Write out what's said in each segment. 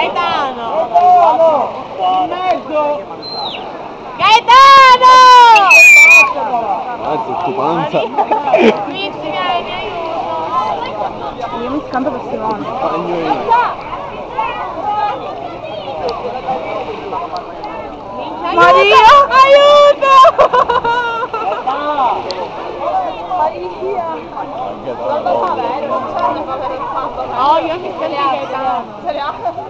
Gaetano! Gaetano! In mezzo! Gaetano! Anzi, tu panza. Vieni, mi aiuto! Io mi scambio per Simone. Maria! Aiuto! Oh, io mi sento Gaetano. Gaetano!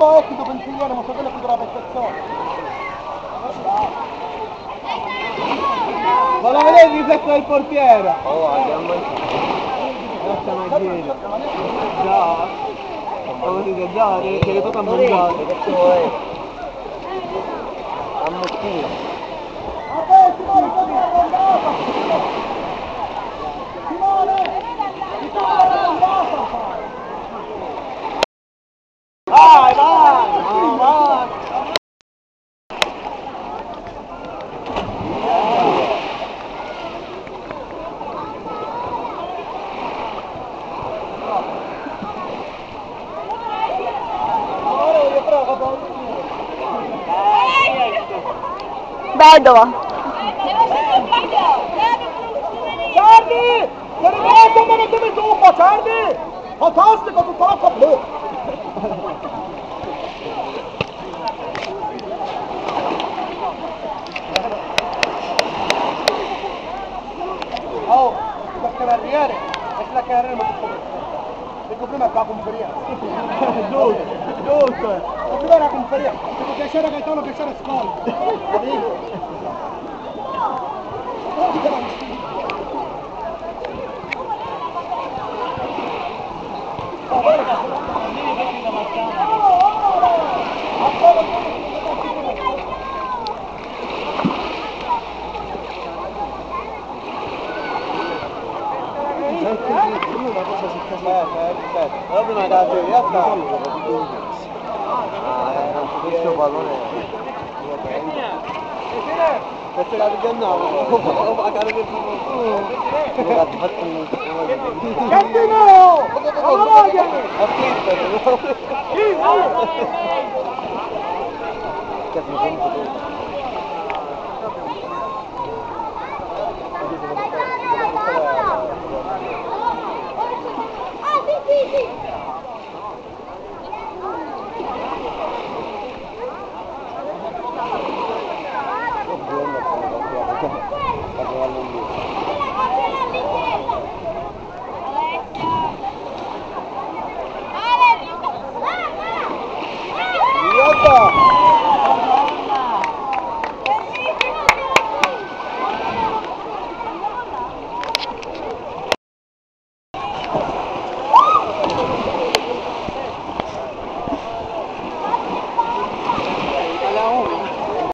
fermo esito consigliere, ma quello è chiuderà per persone. Vado a vedere il riflesso del portiere. Oh, andiamo in Grazie Maghiera. Ciao. Stavo di già, che le tocca mangiare. Ammottino. Vedova. Charlie! Se ne va, come come zuppa, Charlie! Fantastico, tutta l'acqua blu! Oh, la carriera, es la carriera ma tutto Dico prima è la conferia. Giusto, giusto. Prima era conferia. Dico piacere Gaetano, piacere Scolla. Però Ik heb la teoria sta questo pallone perché la vediamo no